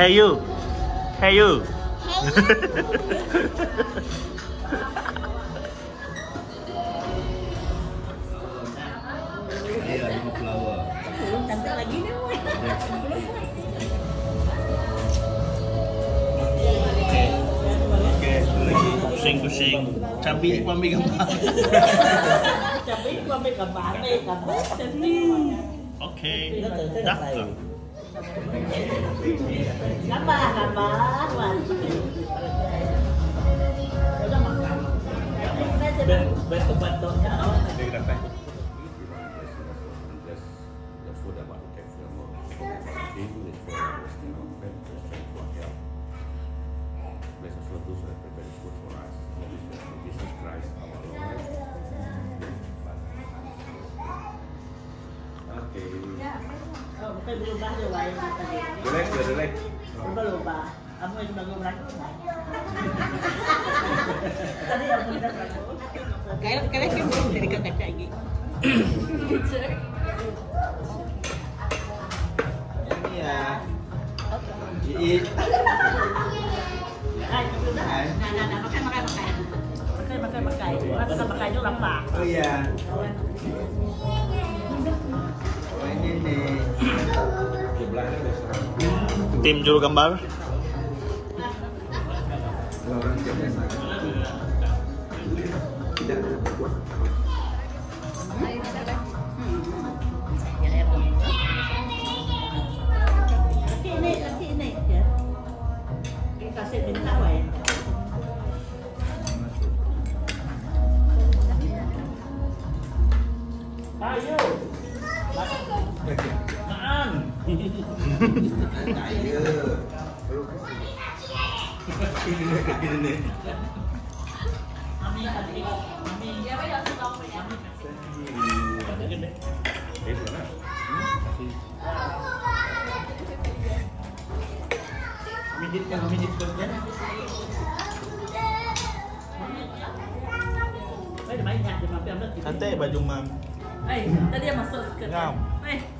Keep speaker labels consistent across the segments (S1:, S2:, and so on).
S1: Hey you. Hey you.
S2: Iya, lima flower.
S3: Belum cantik lagi nih.
S1: Pusing-pusing. Cabi ambil gambar.
S3: Gua ambil gambar nih, gambar sedih.
S1: Oke.
S3: Nó Gambar, gambar.
S2: sudah tempat Christ our Lord.
S3: Okay, berubah
S4: daw
S3: ay.
S4: Tadi Iya. Oh
S2: iya. Yeah.
S1: Tim juru gambar.
S4: Orang biasa. Mijit kan mijit kan.
S1: Cantik baju mam.
S3: Eh, tadi dia masuk ke.
S1: Ngam.
S3: Eh.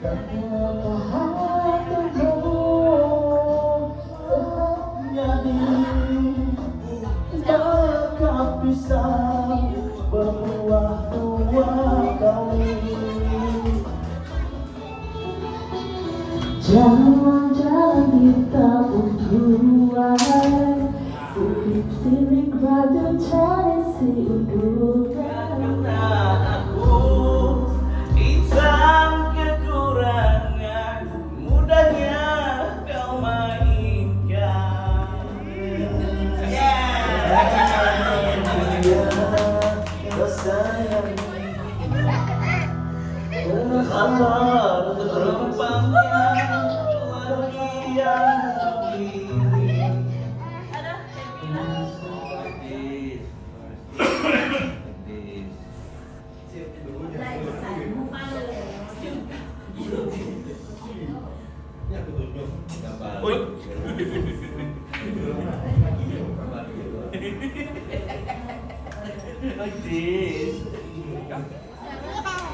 S5: Jalan-jalan di berdua, buruan Sini-sini keraja cari si
S6: udara. Like
S5: this.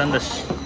S5: than the